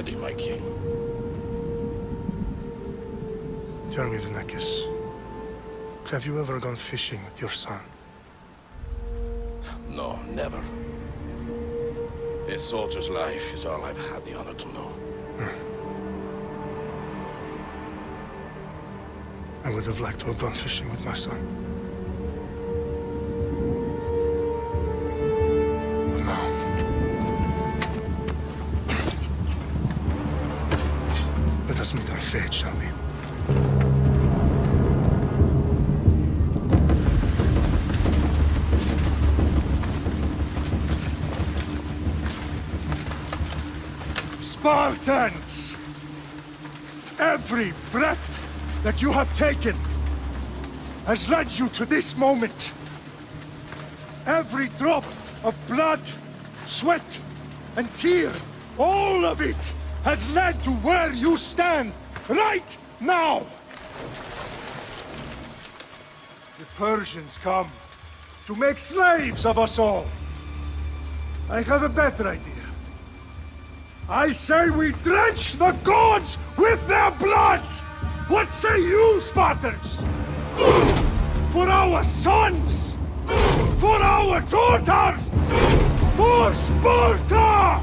We are ready, my king. Tell me, Dienekes, have you ever gone fishing with your son? No, never. A soldier's life is all I've had the honor to know. Hmm. I would have liked to have gone fishing with my son. Spartans! Every breath that you have taken has led you to this moment. Every drop of blood, sweat, and tear, all of it has led to where you stand right now. The Persians come to make slaves of us all. I have a better idea. I say we drench the gods with their blood! What say you, Spartans? For our sons! For our daughters! For Sparta!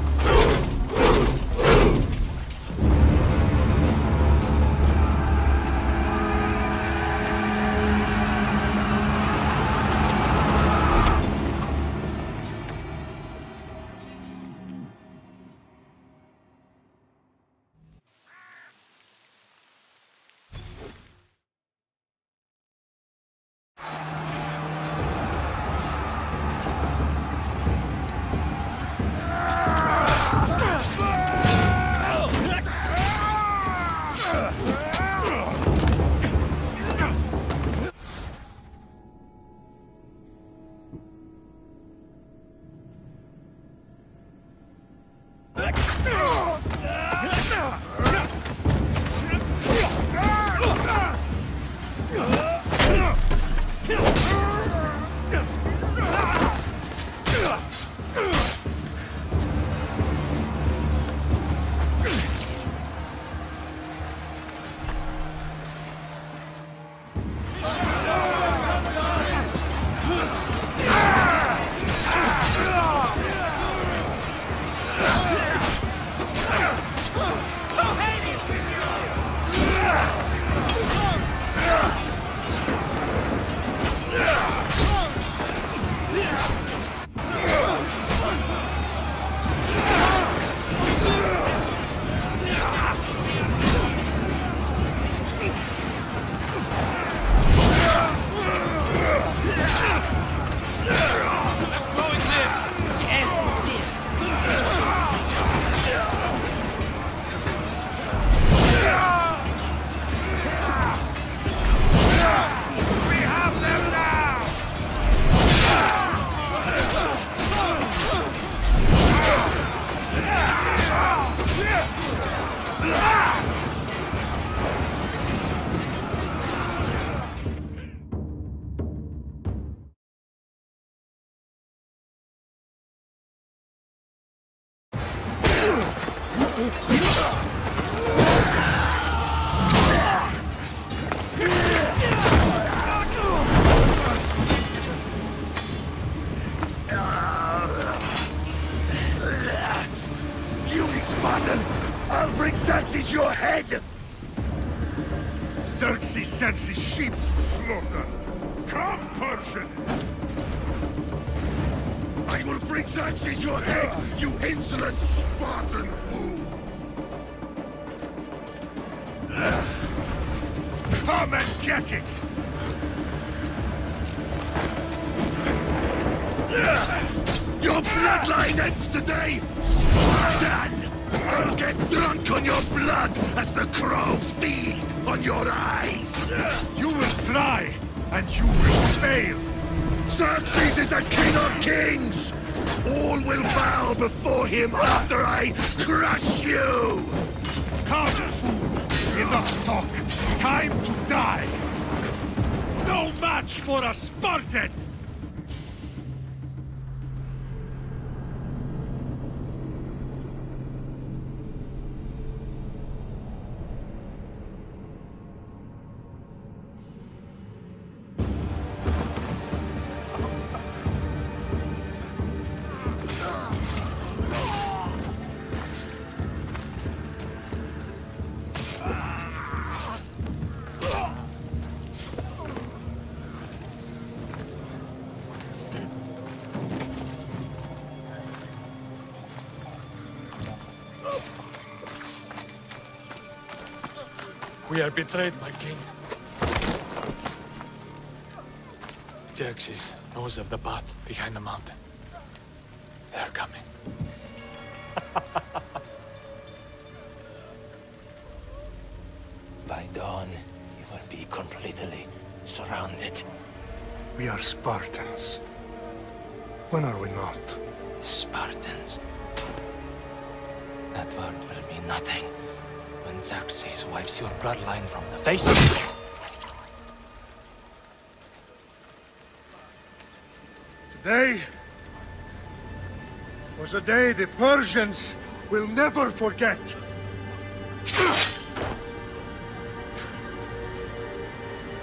We are betrayed, my king. Xerxes knows of the path behind the mountain. Wipes your bloodline from the face of Today was a day the Persians will never forget.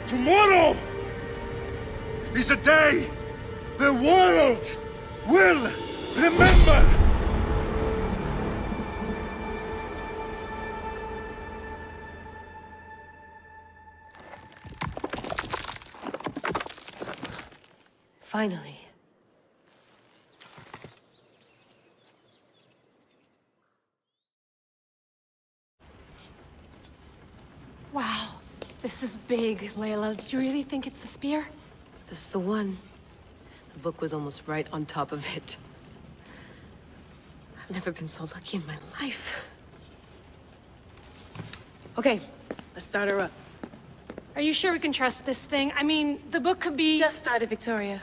Tomorrow is a day the world will remember. Finally. Wow, this is big, Layla. Did you really think it's the spear? This is the one. The book was almost right on top of it. I've never been so lucky in my life. Okay, let's start her up. Are you sure we can trust this thing? I mean, the book could be... Just started, Victoria.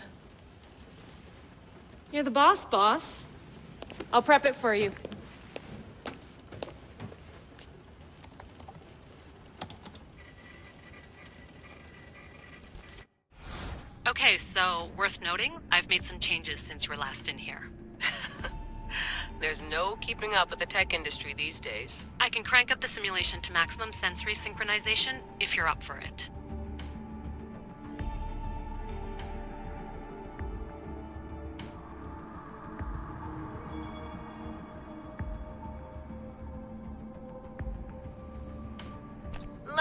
You're the boss, boss. I'll prep it for you. Okay, so worth noting, I've made some changes since you were last in here. There's no keeping up with the tech industry these days. I can crank up the simulation to maximum sensory synchronization if you're up for it.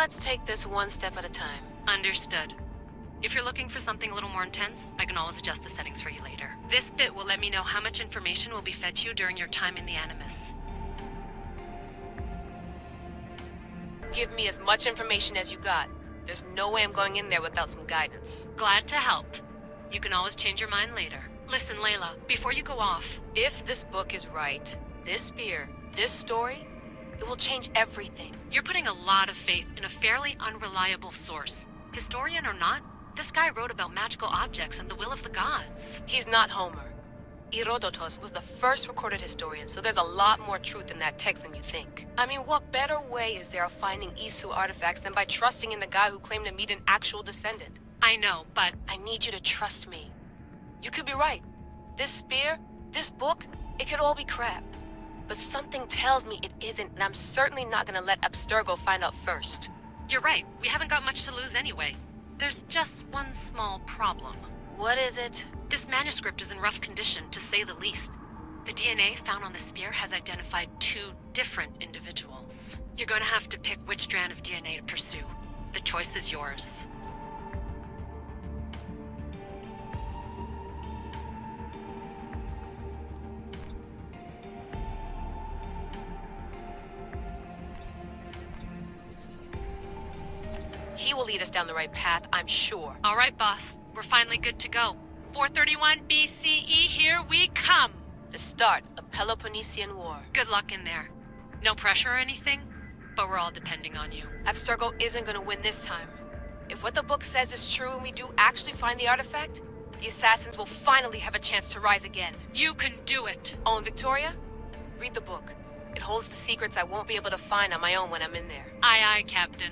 Let's take this one step at a time. Understood. If you're looking for something a little more intense, I can always adjust the settings for you later. This bit will let me know how much information will be fed to you during your time in the Animus. Give me as much information as you got. There's no way I'm going in there without some guidance. Glad to help. You can always change your mind later. Listen, Layla, before you go off, If this book is right, this spear, this story, it will change everything. you're putting a lot of faith in a fairly unreliable source. Historian or not, this guy wrote about magical objects and the will of the gods. He's not Homer. Herodotus was the first recorded historian, so there's a lot more truth in that text than you think. I mean, what better way is there of finding Isu artifacts than by trusting in the guy who claimed to meet an actual descendant? I know, but I need you to trust me. You could be right. This spear, this book, it could all be crap. But something tells me it isn't, and I'm certainly not gonna let Abstergo find out first. you're right. We haven't got much to lose anyway. There's just one small problem. What is it? This manuscript is in rough condition, to say the least. The DNA found on the spear has identified two different individuals. You're going to have to pick which strand of DNA to pursue. The choice is yours. He will lead us down the right path, I'm sure. All right, boss. We're finally good to go. 431 BCE, here we come! The start of the Peloponnesian War. Good luck in there. No pressure or anything, but we're all depending on you. Abstergo isn't gonna win this time. If what the book says is true and we do actually find the artifact, the assassins will finally have a chance to rise again. You can do it! Oh, and Victoria? Read the book. It holds the secrets I won't be able to find on my own when I'm in there. Aye, aye, Captain.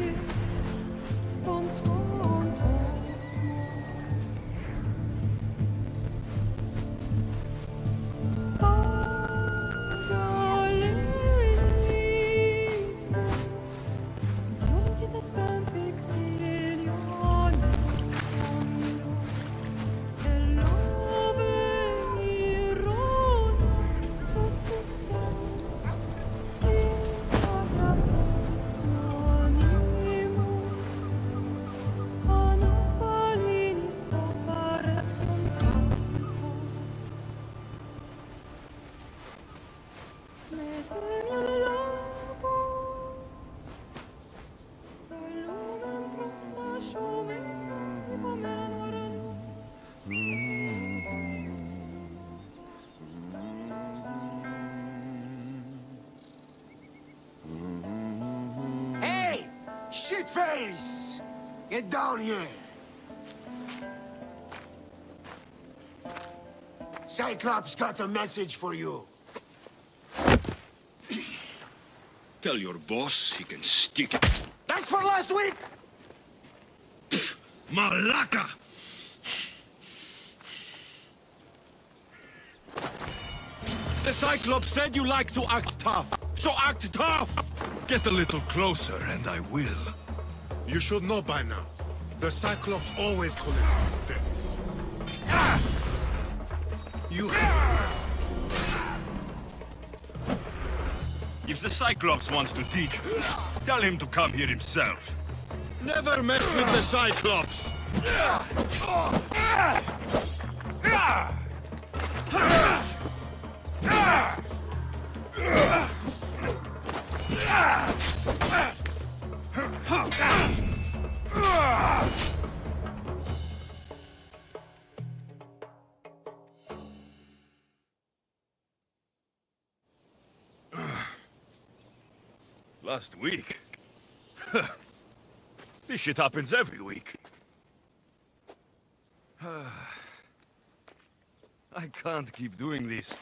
Get down here! Cyclops got a message for you. Tell your boss he can stick it. That's for last week! Malaka! The Cyclops said you like to act tough, so act tough! Get a little closer and I will. You should know by now. The Cyclops always collect his debts. You If the Cyclops wants to teach you, tell him to come here himself. Never mess with the Cyclops! Last week? this shit happens every week. I can't keep doing this.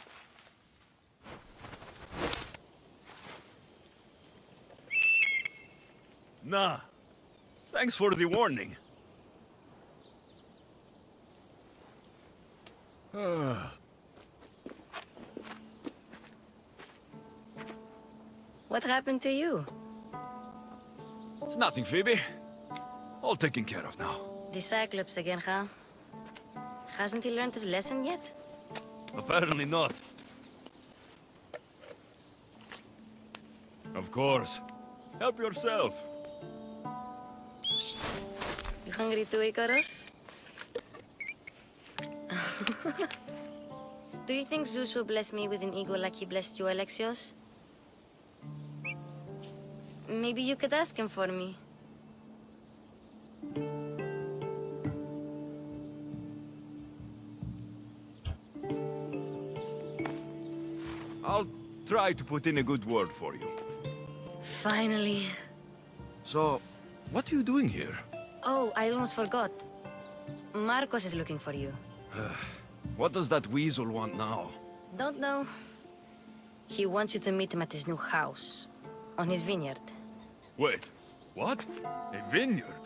Nah. Thanks for the warning. What happened to you? It's nothing, Phoebe. All taken care of now. The Cyclops again, huh? Hasn't he learned his lesson yet? Apparently not. Of course. Help yourself. You hungry too, Icarus? Do you think Zeus will bless me with an ego like he blessed you, Alexios? Maybe you could ask him for me. I'll try to put in a good word for you. Finally. So, what are you doing here? Oh, I almost forgot. Marcos is looking for you. what does that weasel want now? Don't know. He wants you to meet him at his new house. On his vineyard. Wait, what? A vineyard?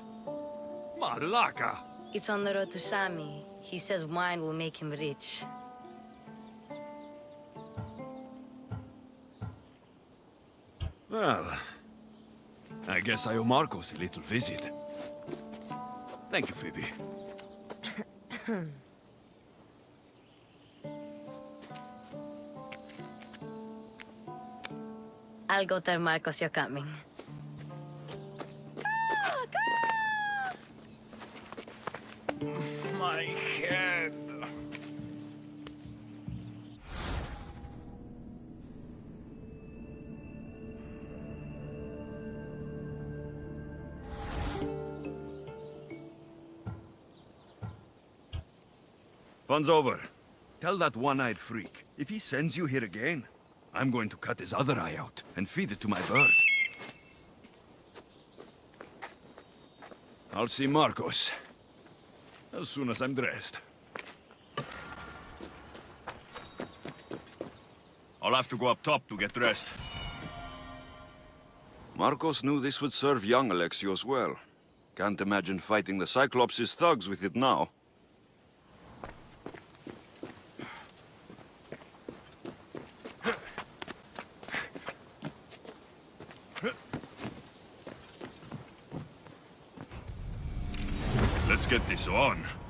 Malaka! It's on the road to Sami. He says wine will make him rich. Well, I guess I owe Marcos a little visit. Thank you, Phoebe. I'll go tell Marcos you're coming. Fun's over. Tell that one-eyed freak, if he sends you here again, I'm going to cut his other eye out and feed it to my bird. I'll see Marcos as soon as I'm dressed. I'll have to go up top to get dressed. Marcos knew this would serve young Alexios well. Can't imagine fighting the Cyclops' thugs with it now. Get this on.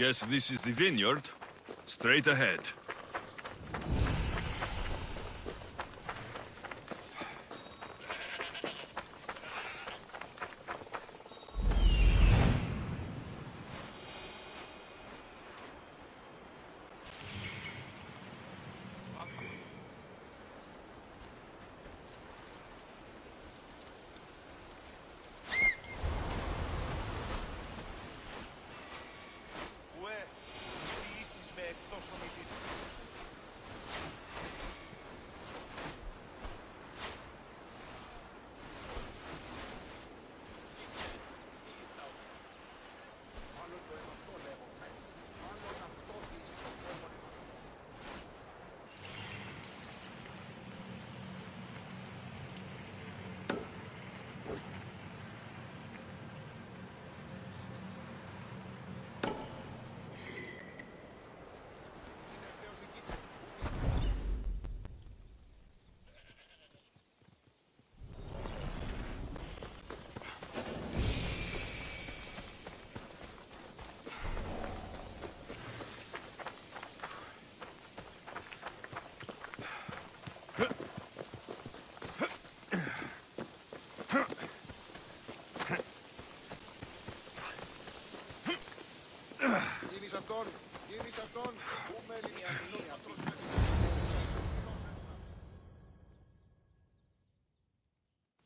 Guess this is the vineyard. Straight ahead.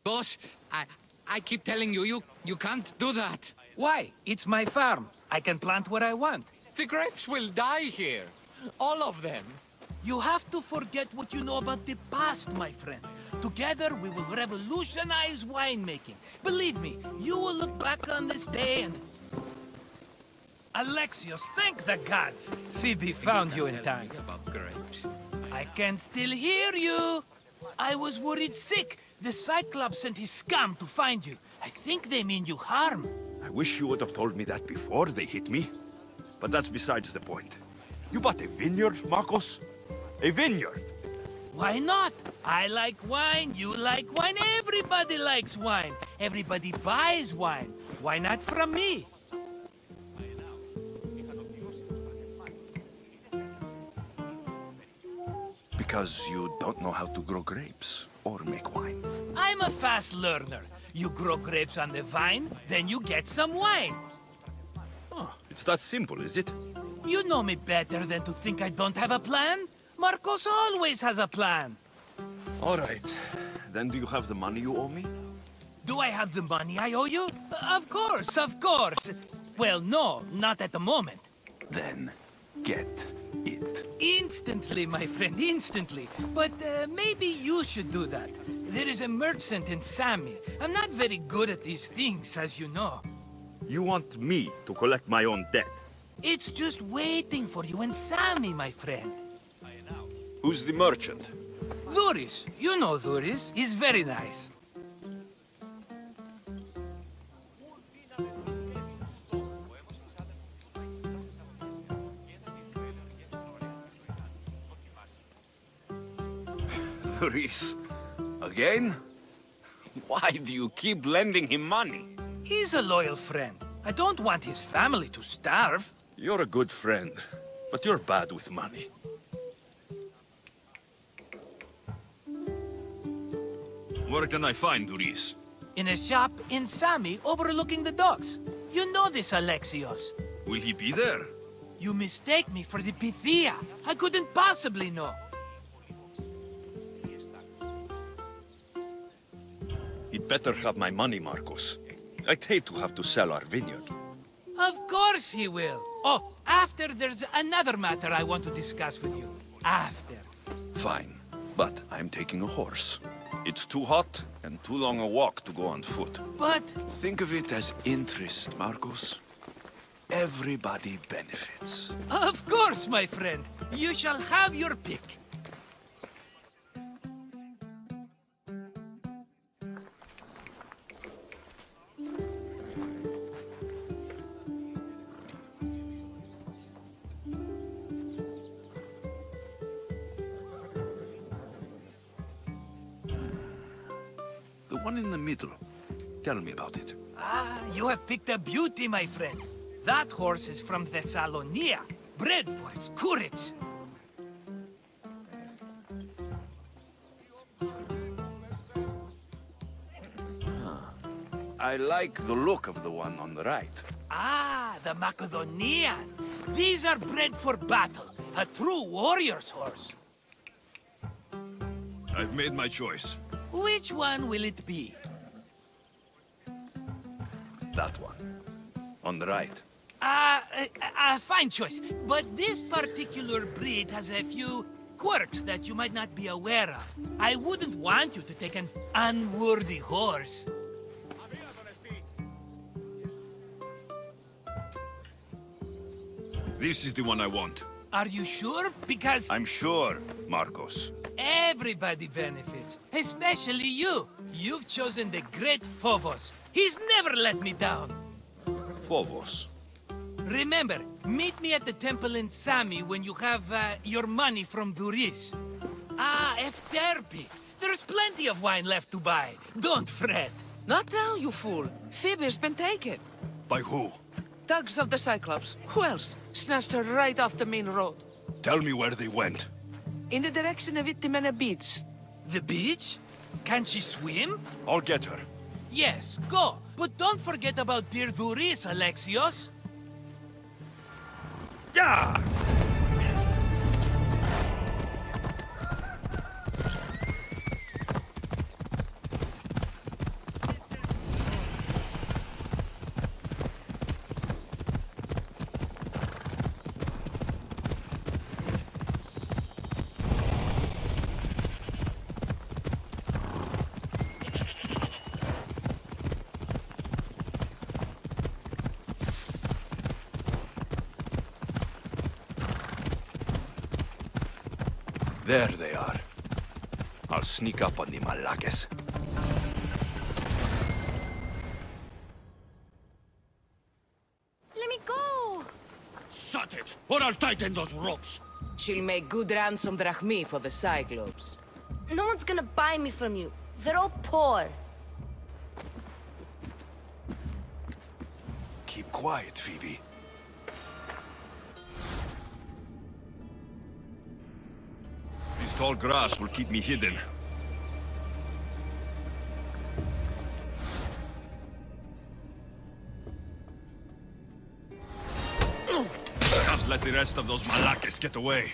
Boss, I, I keep telling you, you, you can't do that. Why? It's my farm. I can plant what I want. The grapes will die here. All of them. You have to forget what you know about the past, my friend. Together, we will revolutionize winemaking. Believe me, you will look back on this day and... Alexios, thank the gods! Phoebe found you in time. I can still hear you! I was worried sick. The Cyclops sent his scum to find you. I think they mean you harm. I wish you would have told me that before they hit me. But that's besides the point. You bought a vineyard, Marcos? A vineyard? Why not? I like wine, you like wine, everybody likes wine. Everybody buys wine. Why not from me? Because you don't know how to grow grapes or make wine. I'm a fast learner. You grow grapes on the vine, then you get some wine. Oh, it's that simple, is it? You know me better than to think I don't have a plan. Marcos always has a plan. All right. Then do you have the money you owe me? Do I have the money I owe you? Of course, of course. Well, no, not at the moment. Then get. Instantly, my friend, instantly. But uh, maybe you should do that. There is a merchant in Sami. I'm not very good at these things, as you know. You want me to collect my own debt? It's just waiting for you in Sami, my friend. Who's the merchant? Duris. You know Duris. He's very nice. Duris. Again? Why do you keep lending him money? He's a loyal friend. I don't want his family to starve. You're a good friend, but you're bad with money. Where can I find Duris? In a shop in Sami overlooking the docks. You know this, Alexios. Will he be there? You mistake me for the Pythia. I couldn't possibly know. He'd better have my money, Marcos. I'd hate to have to sell our vineyard. Of course he will. Oh, after there's another matter I want to discuss with you. After. Fine, but I'm taking a horse. It's too hot and too long a walk to go on foot. But... Think of it as interest, Marcos. Everybody benefits. Of course, my friend. You shall have your pick. Picked a beauty, my friend. That horse is from Thessalonia, bred for its courage. I like the look of the one on the right. Ah, the Macedonian. These are bred for battle. A true warrior's horse. I've made my choice. Which one will it be? That one. On the right. Ah, uh, uh, fine choice. But this particular breed has a few quirks that you might not be aware of. I wouldn't want you to take an unworthy horse. This is the one I want. Are you sure? Because I'm sure, Marcos. everybody benefits, especially you. You've chosen the great Phobos. He's never let me down. Phobos. Remember, meet me at the temple in Sami when you have uh, your money from Duris. Ah, Efterpi. There's plenty of wine left to buy. Don't fret. Not now, you fool. Phoebe's been taken. By who? Thugs of the Cyclops. Who else? Snatched her right off the main road. Tell me where they went. In the direction of Itimena Beach. The beach? Can she swim? I'll get her. Yes, go. But don't forget about dear Duris, Alexios. Yeah! There they are. I'll sneak up on the Malakas. Let me go! Shut it, or I'll tighten those ropes. She'll make good ransom drachmi for the Cyclops. No one's gonna buy me from you. They're all poor. Keep quiet, Phoebe. This tall grass will keep me hidden. Rest of those Malakas get away.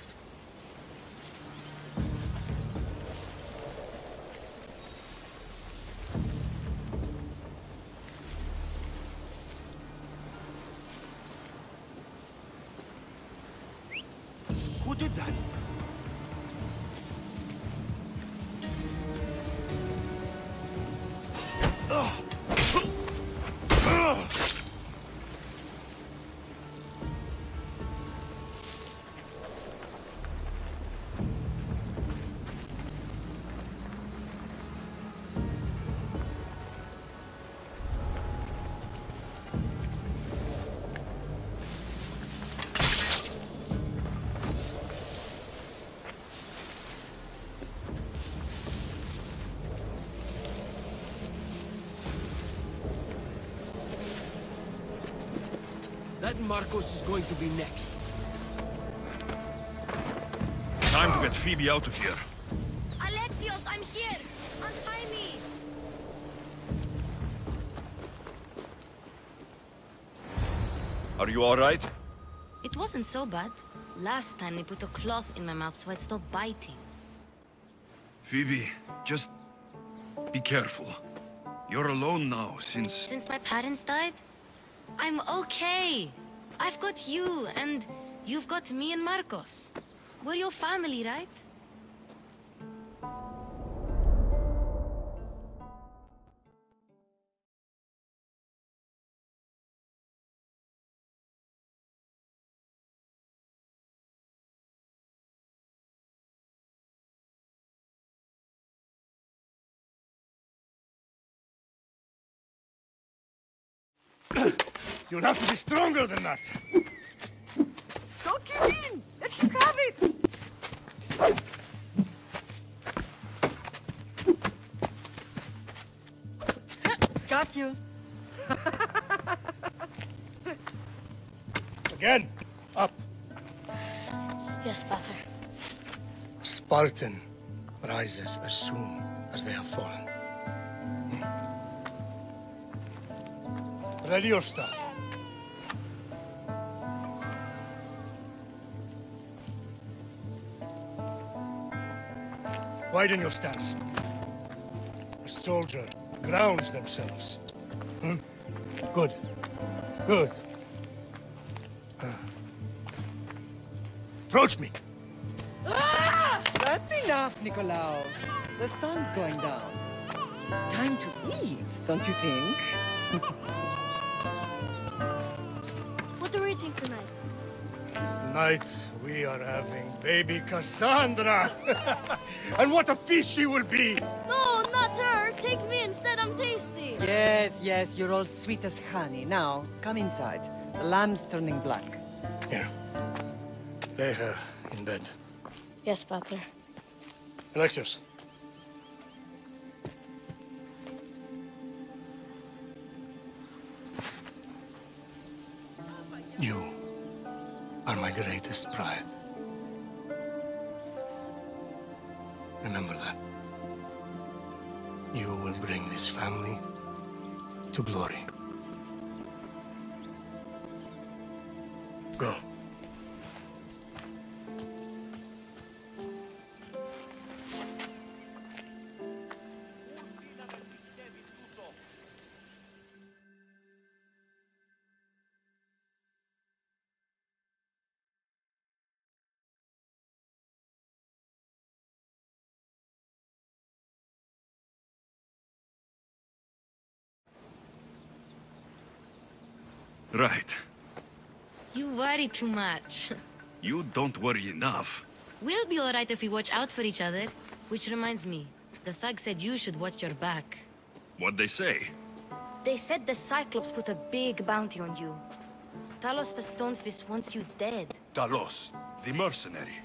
Marcos is going to be next. Time to get Phoebe out of here. Alexios, I'm here! Untie me! Are you alright? It wasn't so bad. Last time they put a cloth in my mouth so I'd stop biting. Phoebe, just be careful. You're alone now since... Since my parents died, I'm okay. I've got you, and you've got me and Marcos. We're your family, right? You'll have to be stronger than that. Don't give in! Let him have it! Got you. Again! Up! Yes, Pater. A Spartan rises as soon as they have fallen. Hmm? Ready your staff. Widen your stance. A soldier grounds themselves. Hmm? Good. Good. Ah. Approach me. That's enough, Nikolaos. The sun's going down. Time to eat, don't you think? What are we eating tonight? Tonight, we are having baby Cassandra. and what a feast she will be! No, not her. Take me instead. I'm tasty. Yes, yes, you're all sweet as honey. Now, come inside. The lamb's turning black. Here. Lay her in bed. Yes, Pater. Alexios. To glory. Right. You worry too much. You don't worry enough. We'll be alright if we watch out for each other. Which reminds me, the thug said you should watch your back. What'd they say? They said the Cyclops put a big bounty on you. Talos the Stonefist wants you dead. Talos, the mercenary.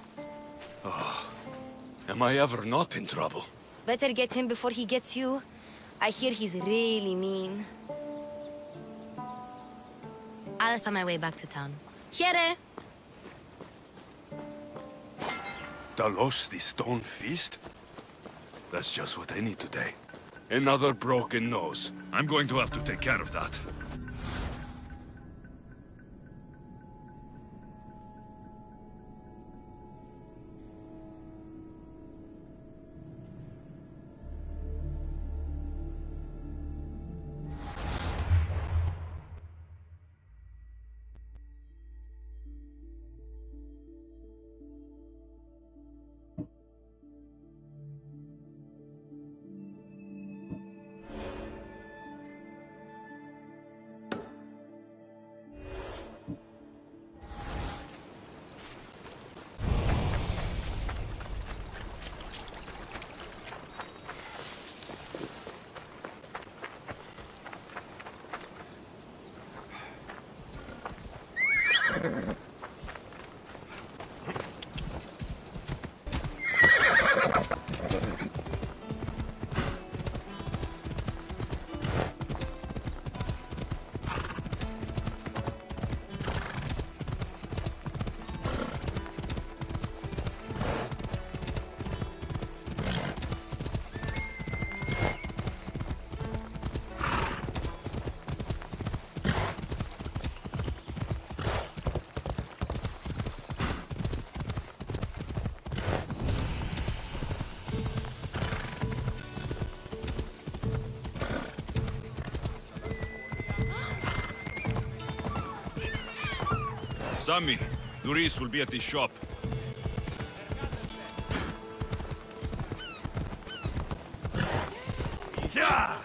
Oh, am I ever not in trouble? Better get him before he gets you. I hear he's really mean. I'll find my way back to town. Here! Talos, the Stonefist? That's just what I need today. Another broken nose. I'm going to have to take care of that. Sammy, Duris will be at the shop. Yeah!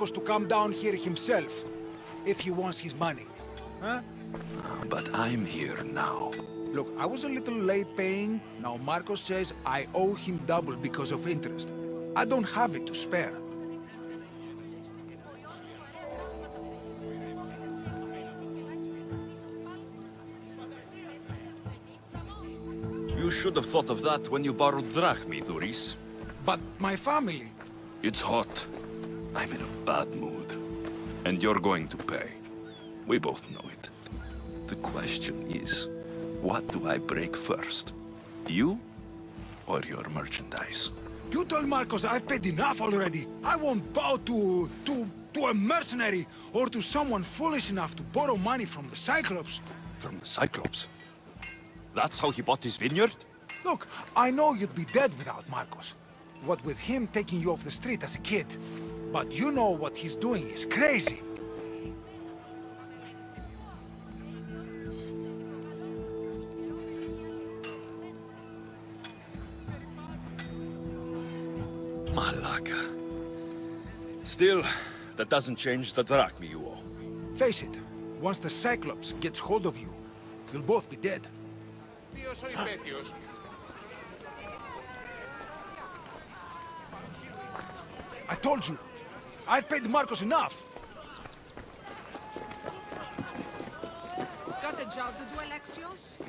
supposed to come down here himself, if he wants his money. Huh? Ah, but I'm here now. Look, I was a little late paying. Now Marcos says I owe him double because of interest. I don't have it to spare. You should have thought of that when you borrowed Drachmi, Duris. But my family... It's hot. I'm in a bad mood. And you're going to pay. We both know it. The question is, what do I break first? You or your merchandise? You told Marcos I've paid enough already. I won't bow to... to... to a mercenary or to someone foolish enough to borrow money from the Cyclops. From the Cyclops? That's how he bought his vineyard? Look, I know you'd be dead without Marcos. What with him taking you off the street as a kid. But you know what he's doing is crazy. Malaka. Still, that doesn't change the drachmi you owe. Face it, once the Cyclops gets hold of you, you'll both be dead. I told you, I've paid Marcos enough. Got a job to do, Alexios?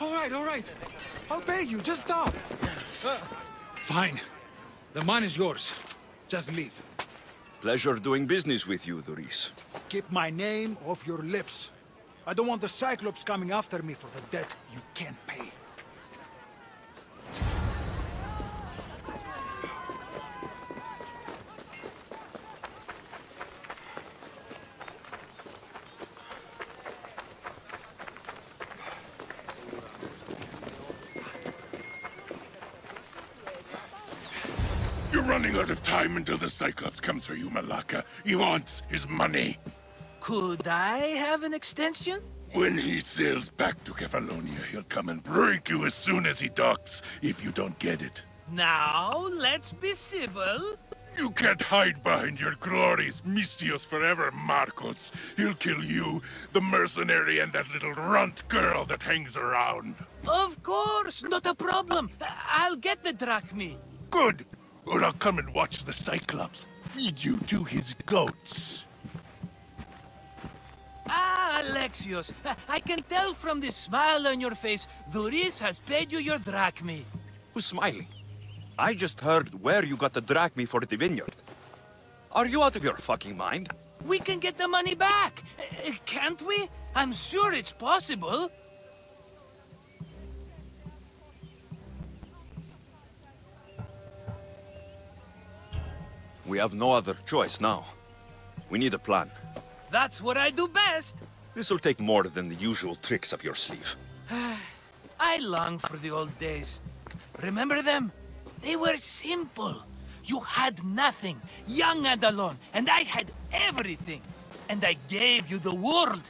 All right, all right. I'll pay you, just stop. Fine. The man is yours. Just leave. Pleasure doing business with you, Duris. Keep my name off your lips. I don't want the Cyclops coming after me for the debt you can't pay. You're running out of time until the Cyclops comes for you, Malaka. He wants his money. Could I have an extension? When he sails back to Kefalonia, he'll come and break you as soon as he docks, if you don't get it. Now, let's be civil. You can't hide behind your glories, Misthios forever, Marcos. He'll kill you, the mercenary, and that little runt girl that hangs around. Of course, not a problem. I'll get the drachmi. Good. Or I'll come and watch the Cyclops feed you to his goats. Ah, Alexios, I can tell from the smile on your face, Duris has paid you your drachmi. Who's smiling? I just heard where you got the drachmi for the vineyard. Are you out of your fucking mind? We can get the money back, uh, can't we? I'm sure it's possible. We have no other choice now. We need a plan. That's what I do best. This will take more than the usual tricks up your sleeve. I long for the old days. Remember them? They were simple. You had nothing, young and alone, and I had everything. And I gave you the world,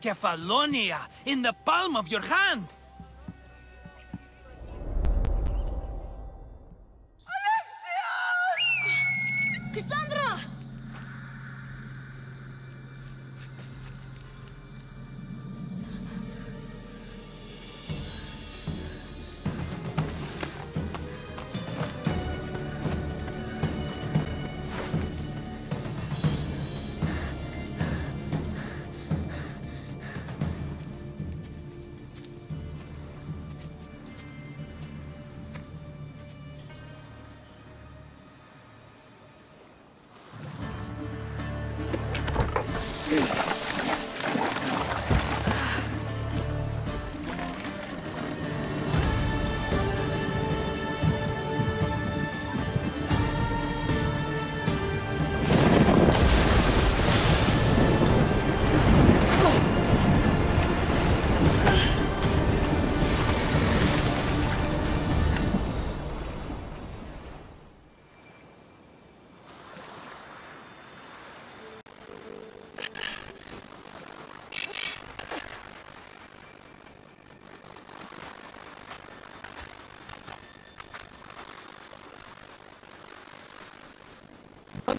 Kefalonia, in the palm of your hand.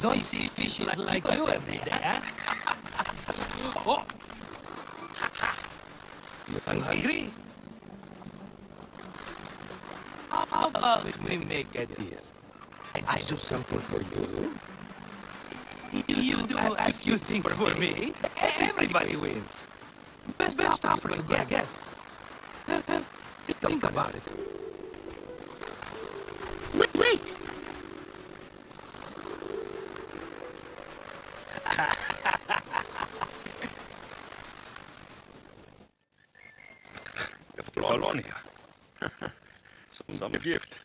Don't see fishes like you every day, huh? Eh? oh. I agree. How about we make a deal? I do something for you. You do a few things for me. Everybody wins. Best, best offer you get. Think about it. Some, some gift.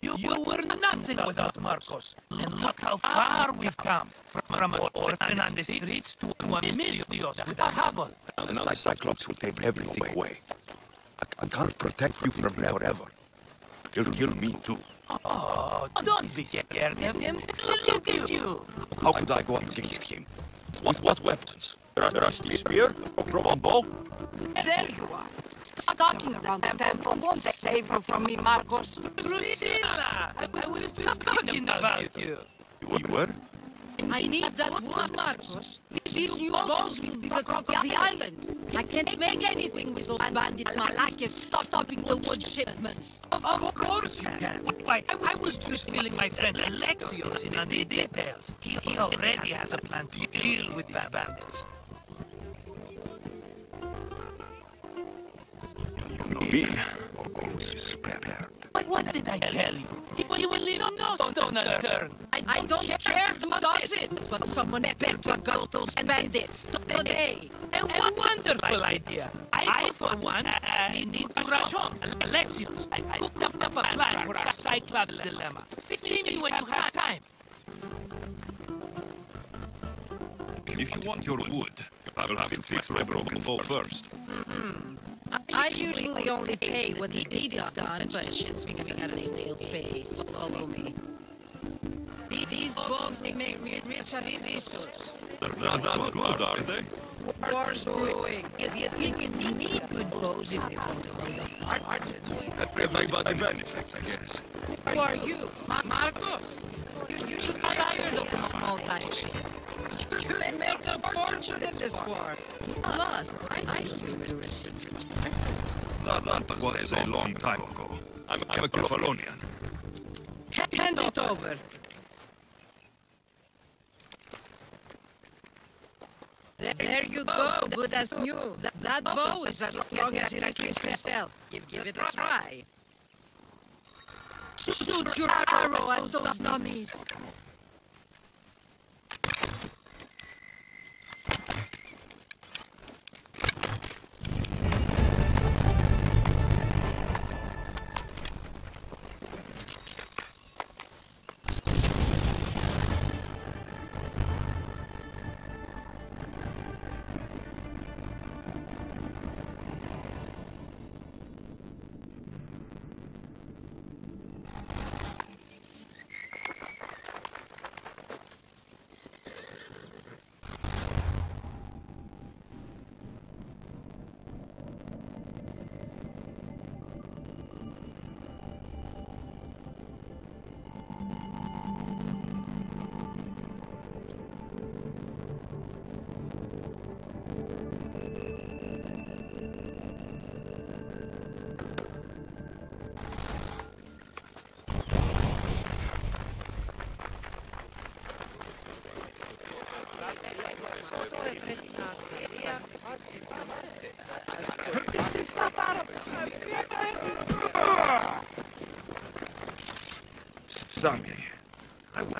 You, you were nothing without Marcos. And look how far we've come. From, from an orphan on the streets to, to a Misthios with a hovel. And now the Cyclops will take everything away. I, I can't protect you from him forever. He'll kill me too. Oh, don't be scared of him. Look at you. How could I go up against him? What, what weapons? Rusty spear? A broken bow? There you are. Talking around the temple won't save you from me, Marcos. Drusilla! I, I was just talking about you. You were? I need that wood, Marcos. These new bones will be the cock of the island. I can't make anything with those bandit malakis stop stopping the wood shipments. Of, of course you can. Why, I, I was just filling my friend Alexios in on the details. He, he already has a plan to deal with these bandits. You. Always prepared. But what did I tell you? You will leave no stone unturned. I, I don't care who does it, but someone better go those bandits today. A wonderful idea. I, for one, uh, need to rush home. Alexios, I, I cooked up, up a plan for our Cyclops dilemma. See me when you have time. If you want your wood, I will have to fix my broken bow first. Usually only pay when the deed is done, but since we got a snail's pace, follow me. These bones they make me rich and delicious. They're not that good, are they? War's doing. The Athenians need good bows if they want to hold up Spartans. Everybody benefits, I guess. Who are you? Ma Marcos? You, you should be tired of this small-time shit. You can make a fortune in this war. Plus, I, I hear you're a secret spy. That, that was a long time ago. I'm, I'm a Kefalonian. Hand it over. There, there you go, good as new. That, that bow is as strong as Heracles himself. Give, give it a try. Shoot your arrow at those dummies.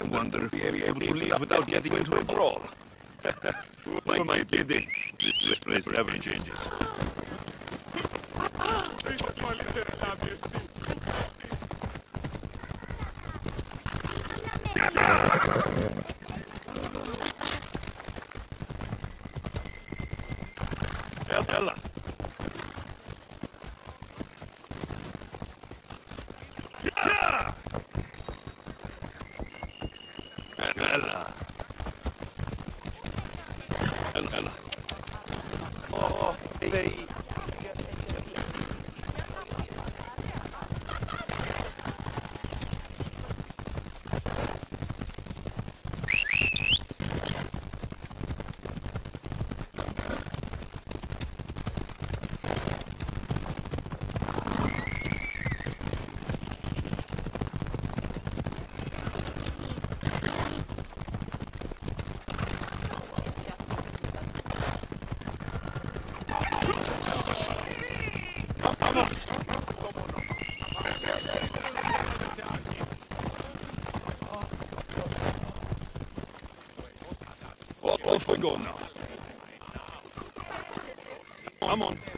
Wonder if we'll be able to leave without getting into a brawl. Who am I kidding? This place never changes. Ella. Yeah! Ella. Ella, Ella. Oh, baby. Off we go now. Come on.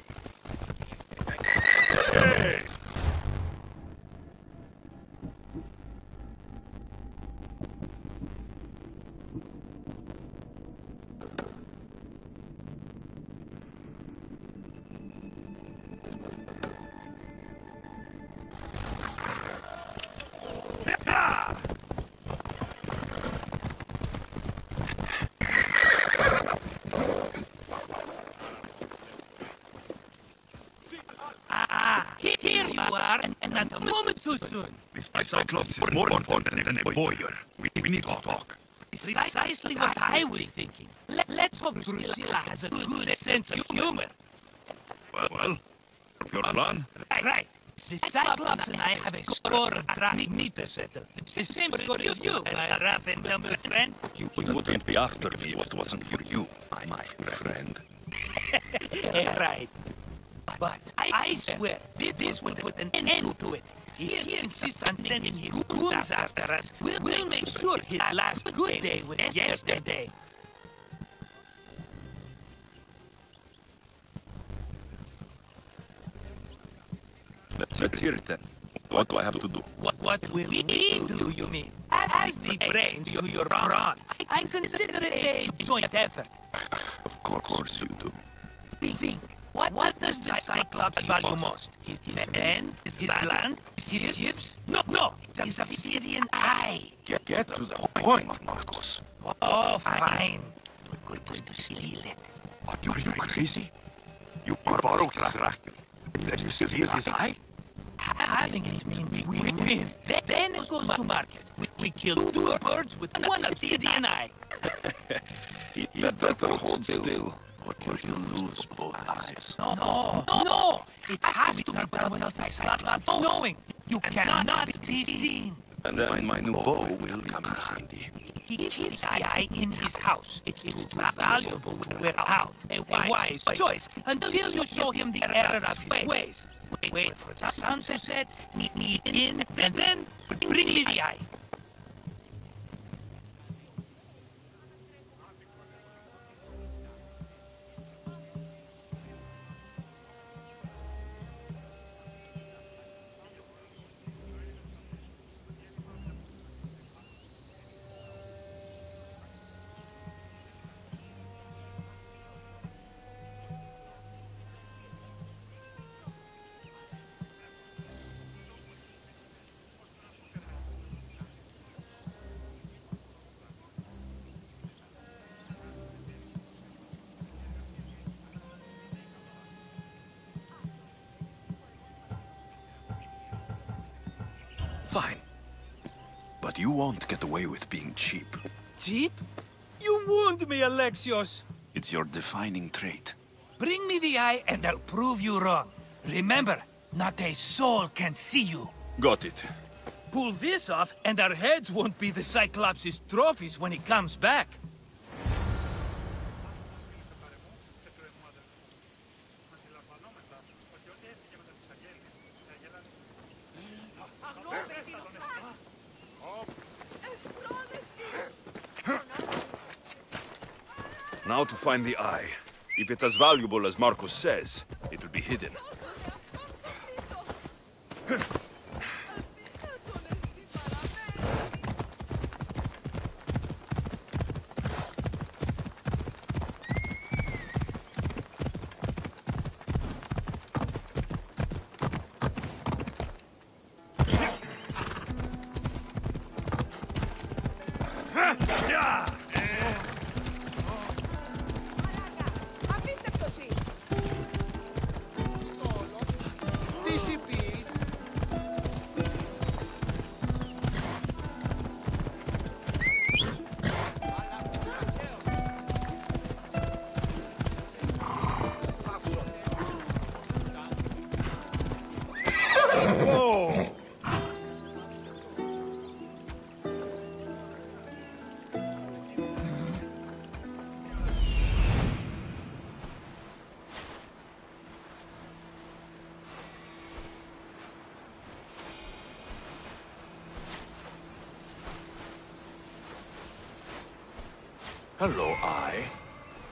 A moment too soon. This Cyclops is more important than a warrior. We, we need to talk. Precisely what I was thinking. Let, let's hope Drusilla has a good sense of humor. Well, well, your plan? Right, right. The Cyclops and I have a score of dry meat to settle. It's the same score as you, my rough and tumble friend. You wouldn't be after me if it wasn't for you, my, my friend. Right. But I, I swear, thi- this will put an end to it. If he insists on sending his goons after us, we'll, we'll make sure his last good day was yesterday. Let's, hear it then. What do I have to do? What, what will we do, you mean? As the brains to your brawn, I consider it a joint effort. Of course you do. Think, what, what does the Cyclops value most? His, his men? His land? His ships? No, no, his obsidian eye. Get, get to the point, Marcos. Oh, fine. We're going to steal it. Are you, are you crazy? You borrow his racket, and then you steal his eye? I think it means we win. Then, then it goes to market. We, we kill two birds with one obsidian eye. He, he better hold still, or you'll lose both eyes. No, no, no, no! It has to be done without the Cyclops knowing. You cannot be seen. And then my new bow will come in handy. He keeps the eye in his house. It's, it's too valuable to wear out. A wise choice until you show him the error of his ways. Wait, wait for the sun to set, sneak me in, and then bring me the eye. Fine. But you won't get away with being cheap. Cheap? You wound me, Alexios. It's your defining trait. Bring me the eye and I'll prove you wrong. Remember, not a soul can see you. Got it. Pull this off and our heads won't be the Cyclops' trophies when he comes back. Now to find the eye. If it's as valuable as Marcos says, it will be hidden.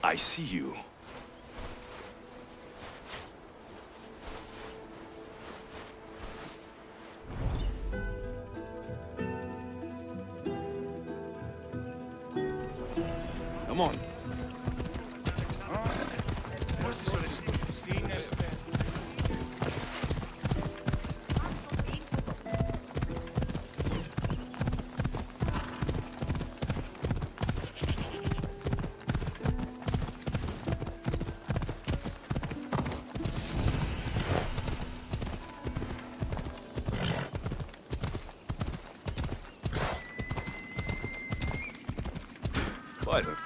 I see you. Come on.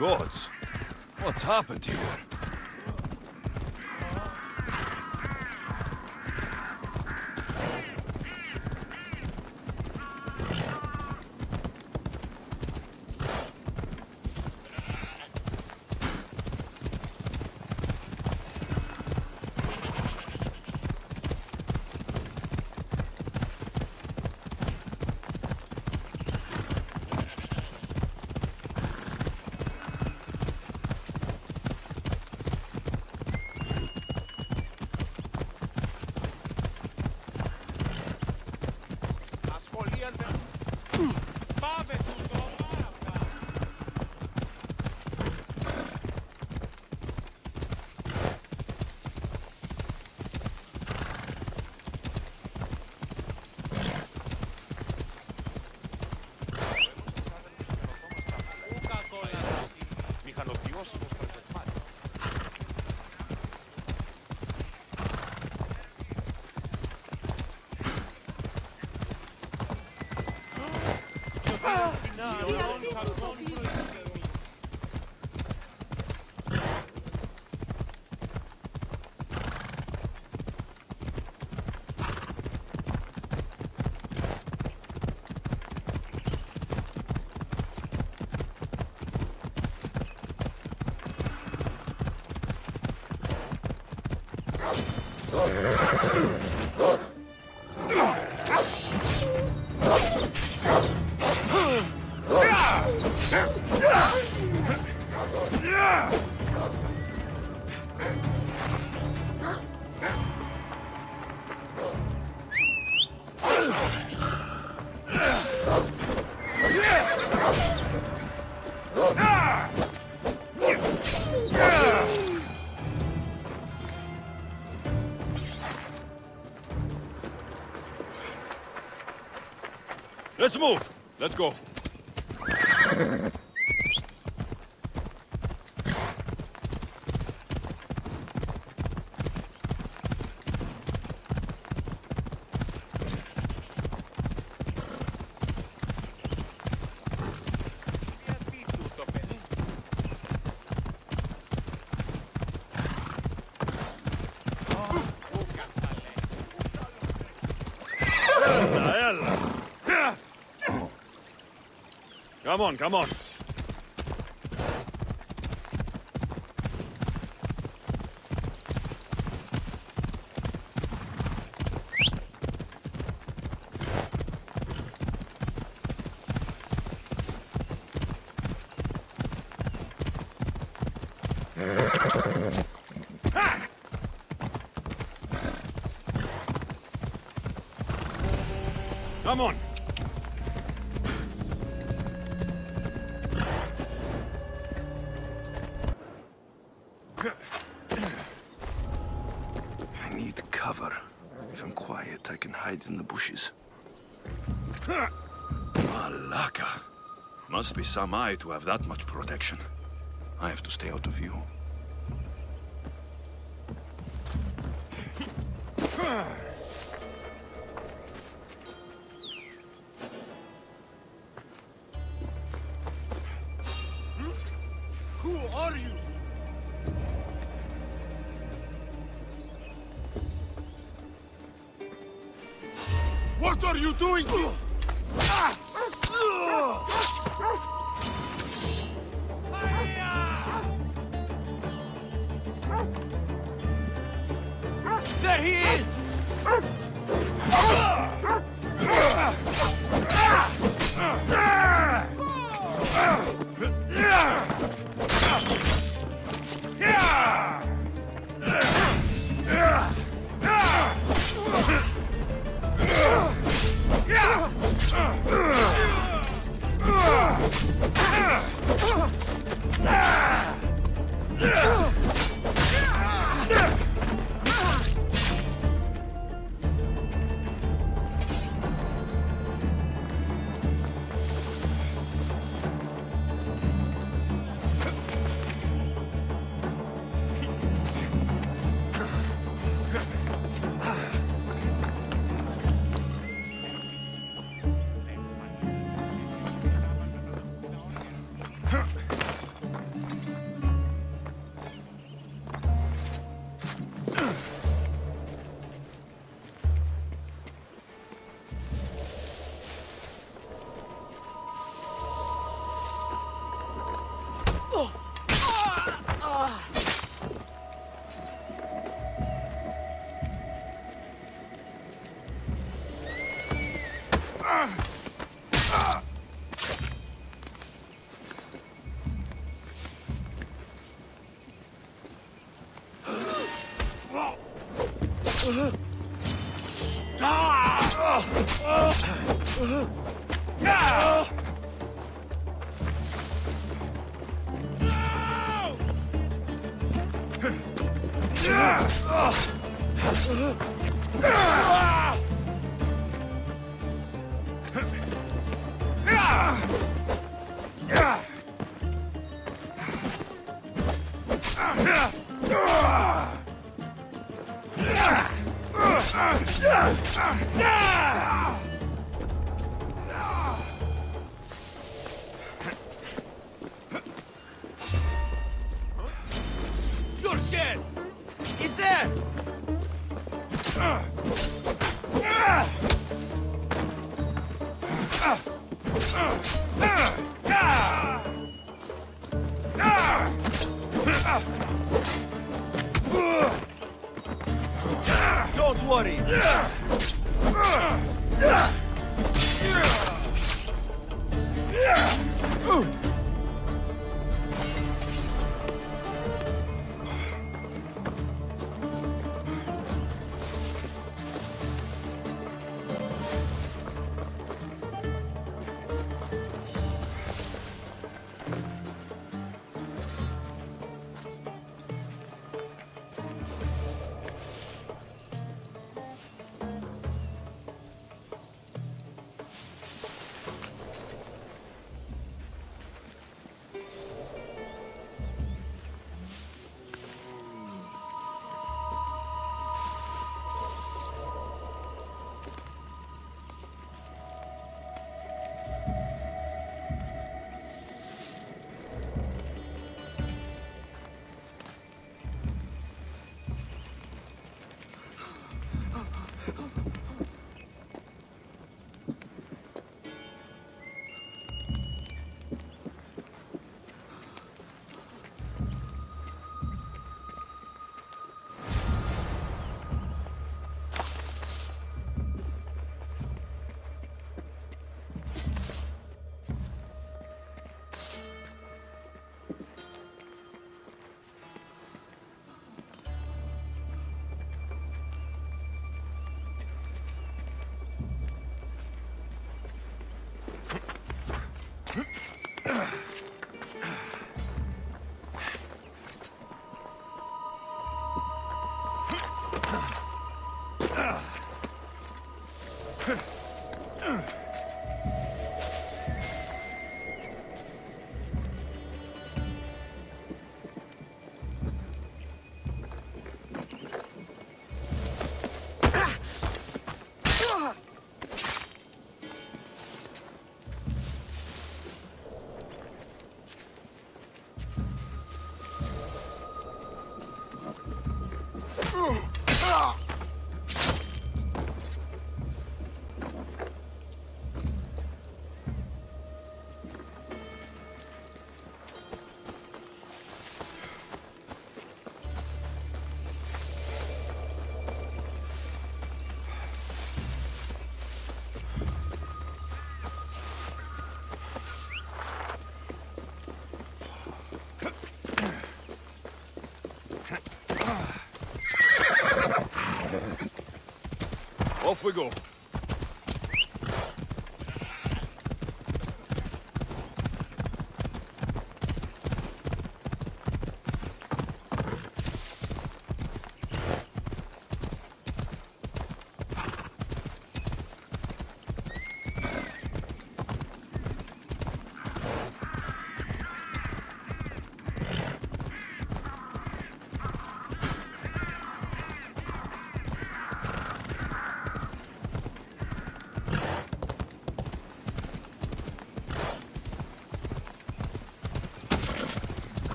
Gods! What's happened here? Let's move. Let's go. Ella, ella. Come on, come on. Be some eye to have that much protection. I have to stay out of view. You're Off we go.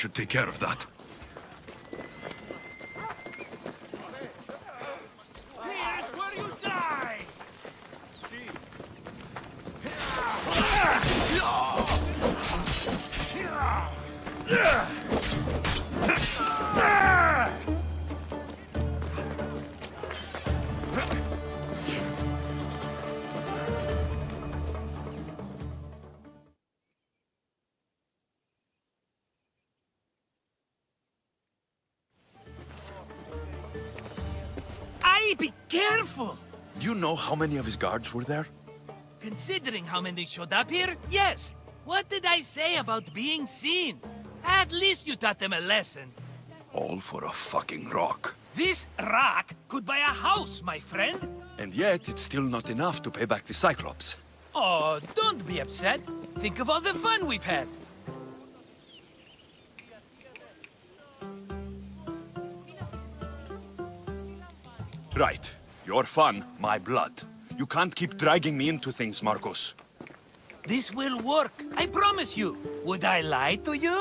Should take care of that. Know how many of his guards were there? Considering how many showed up here, yes. What did I say about being seen? At least you taught them a lesson. All for a fucking rock. This rock could buy a house, my friend. And yet, it's still not enough to pay back the Cyclops. Oh, don't be upset. Think of all the fun we've had. Right. Your fun, my blood. You can't keep dragging me into things, Marcos. This will work, I promise you. Would I lie to you?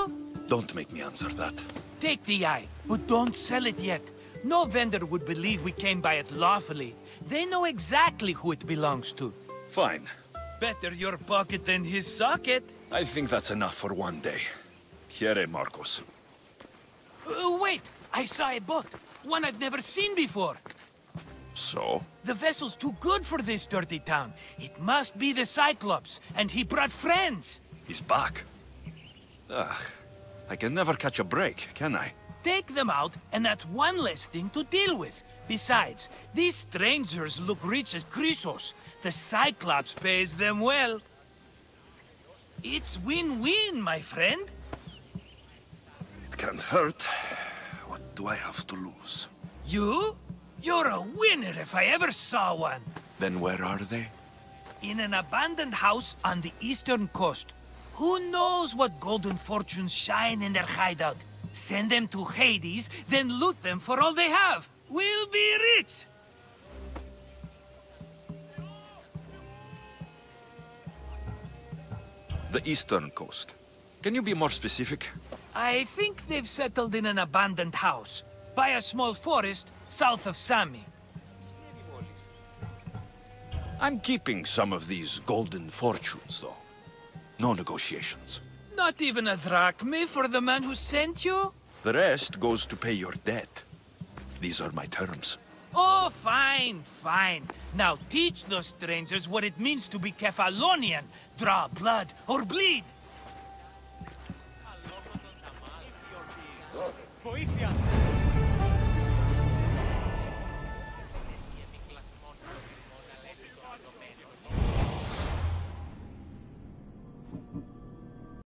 Don't make me answer that. Take the eye, but don't sell it yet. No vendor would believe we came by it lawfully. They know exactly who it belongs to. Fine. Better your pocket than his socket. I think that's enough for one day. Here, Marcos. Uh, wait! I saw a boat. One I've never seen before. So? The vessel's too good for this dirty town. It must be the Cyclops, and he brought friends. He's back. Ugh. I can never catch a break, can I? Take them out, and that's one less thing to deal with. Besides, these strangers look rich as Chrysos. The Cyclops pays them well. It's win-win, my friend. It can't hurt. What do I have to lose? You? You're a winner if I ever saw one. Then where are they? In an abandoned house on the eastern coast. Who knows what golden fortunes shine in their hideout? Send them to Hades, then loot them for all they have. We'll be rich! The eastern coast. Can you be more specific? I think they've settled in an abandoned house, by a small forest south of Sami. I'm keeping some of these golden fortunes, though. No negotiations. Not even a drachme for the man who sent you? The rest goes to pay your debt. These are my terms. Oh, fine, fine. Now teach those strangers what it means to be Kephallonian. Draw blood or bleed.